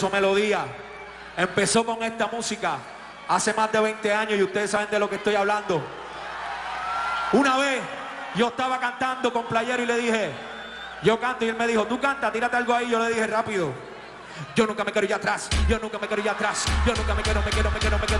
su melodía. Empezó con esta música hace más de 20 años y ustedes saben de lo que estoy hablando. Una vez yo estaba cantando con Playero y le dije, yo canto y él me dijo, tú canta, tírate algo ahí. Yo le dije, rápido. Yo nunca me quiero ir atrás, yo nunca me quiero ir atrás, yo nunca me quiero, me quiero, me quiero, me quiero.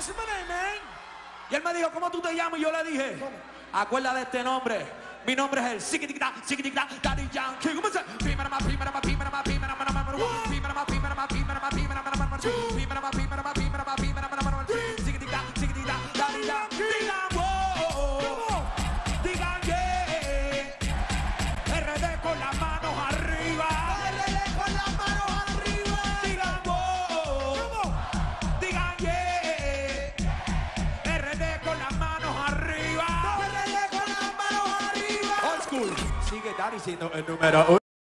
What's your name, man? Y él me dijo, ¿cómo tú te llamas? Y yo le dije, acuérdate de este nombre. Mi nombre es el Sikitikita, Sikitikita, Daddy Yankee. Sigue Daddy siendo el número uno.